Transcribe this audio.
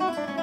Bye.